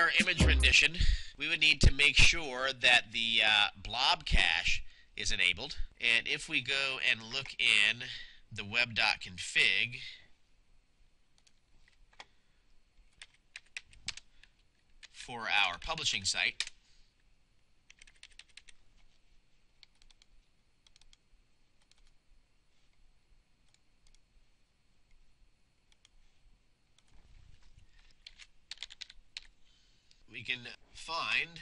our image rendition, we would need to make sure that the uh, blob cache is enabled. And if we go and look in the web.config, for our publishing site, we can find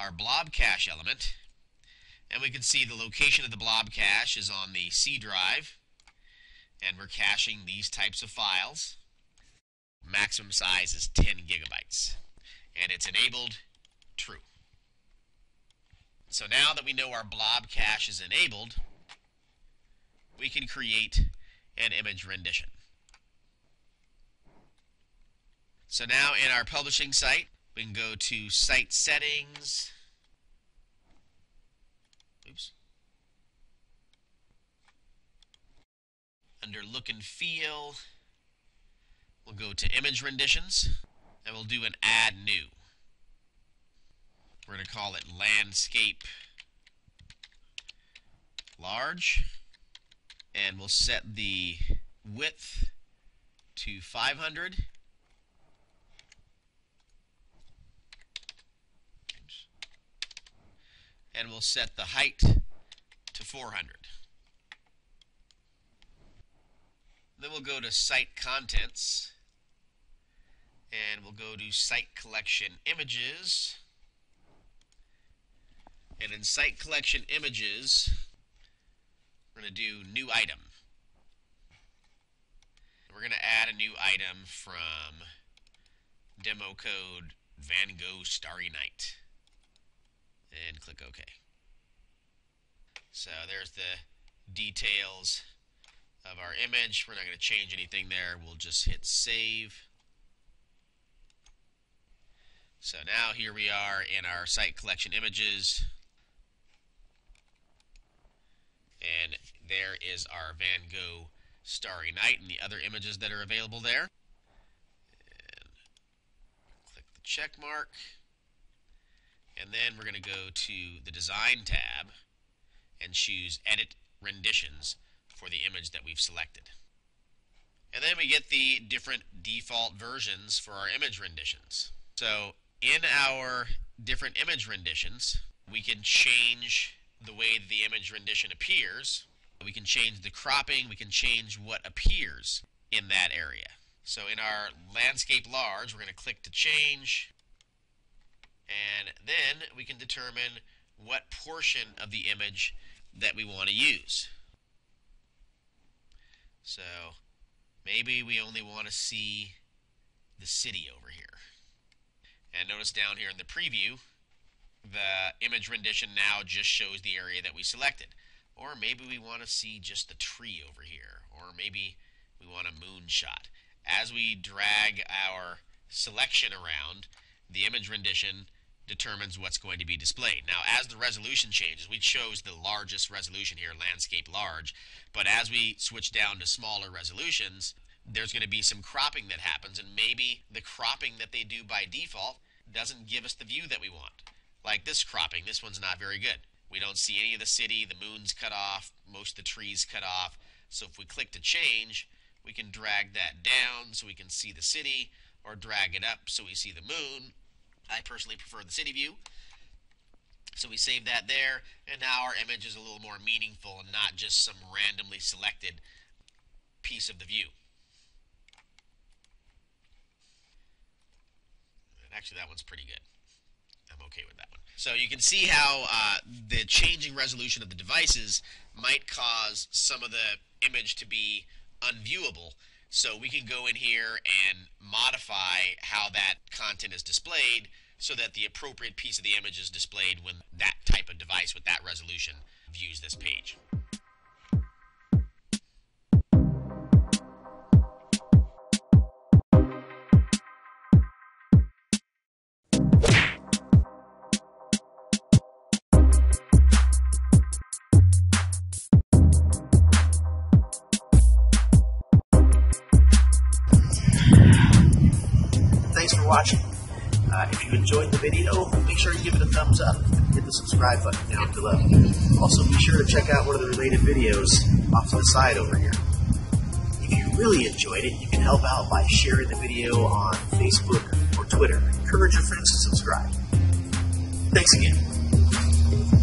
our blob cache element and we can see the location of the blob cache is on the C drive and we're caching these types of files. Maximum size is 10 gigabytes and it's enabled true. So now that we know our blob cache is enabled, we can create an image rendition. So now in our publishing site, we can go to Site Settings. Oops. Under Look and Feel, we'll go to Image Renditions, and we'll do an Add New. We're going to call it Landscape Large, and we'll set the width to 500 and we'll set the height to 400. Then we'll go to Site Contents, and we'll go to Site Collection Images. And in Site Collection Images, we're going to do New Item. We're going to add a new item from demo code Van Gogh Starry Night and click OK. So there's the details of our image. We're not going to change anything there. We'll just hit save. So now here we are in our site collection images. And there is our Van Gogh Starry Night and the other images that are available there. And click the check mark. And then we're going to go to the Design tab and choose Edit Renditions for the image that we've selected. And then we get the different default versions for our image renditions. So in our different image renditions, we can change the way the image rendition appears. We can change the cropping. We can change what appears in that area. So in our landscape large, we're going to click to change. And then we can determine what portion of the image that we want to use. So maybe we only want to see the city over here. And notice down here in the preview, the image rendition now just shows the area that we selected. Or maybe we want to see just the tree over here. Or maybe we want a moonshot. As we drag our selection around, the image rendition determines what's going to be displayed. Now, as the resolution changes, we chose the largest resolution here, landscape large, but as we switch down to smaller resolutions, there's going to be some cropping that happens, and maybe the cropping that they do by default doesn't give us the view that we want. Like this cropping, this one's not very good. We don't see any of the city, the moon's cut off, most of the trees cut off. So if we click to change, we can drag that down so we can see the city, or drag it up so we see the moon, I personally prefer the city view. So we save that there, and now our image is a little more meaningful and not just some randomly selected piece of the view. And actually, that one's pretty good. I'm okay with that one. So you can see how uh, the changing resolution of the devices might cause some of the image to be unviewable. So we can go in here and modify how that content is displayed so that the appropriate piece of the image is displayed when that type of device with that resolution views this page. Watching. Uh, if you enjoyed the video, make sure you give it a thumbs up. Hit the subscribe button down below. Also, be sure to check out one of the related videos off to the side over here. If you really enjoyed it, you can help out by sharing the video on Facebook or Twitter. Encourage your friends to subscribe. Thanks again.